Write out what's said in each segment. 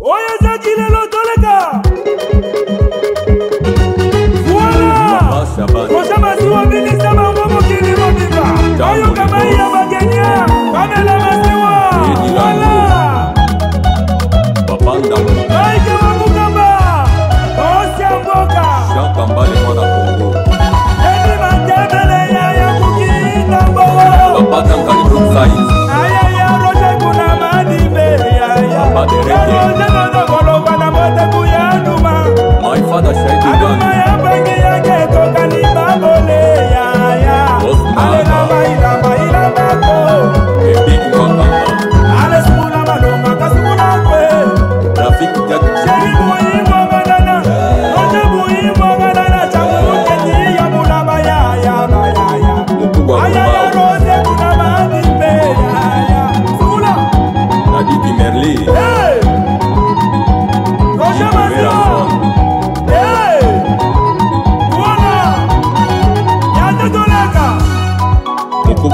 oyo ezaki lelo toleka koza masiwa minisa bango mokili mobimba bayoka mai ya bagenya bamela masiwa wala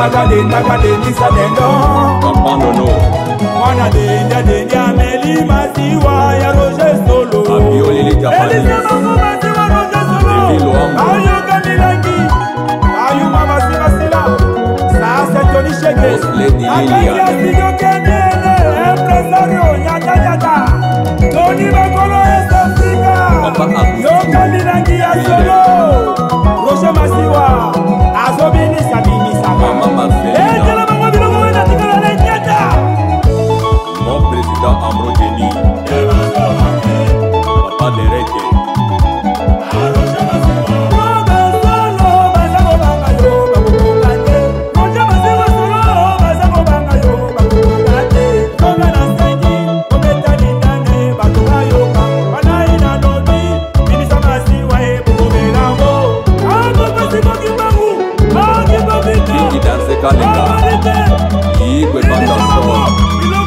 nakalendakalenisa lelo mwana denda dendi ameli masiwa ya roje soloelisiamakomasiwa roje solo ayoka milangi ayuma masimasila sasa toni shege akaiasikokendele empresario nyatanyata toni makolo esafrika yoka milangi ya solo 干领导，一定会办到的